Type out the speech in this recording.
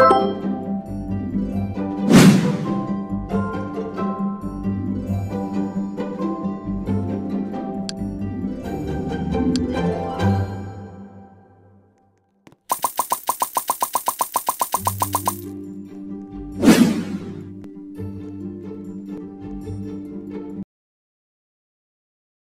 Bye.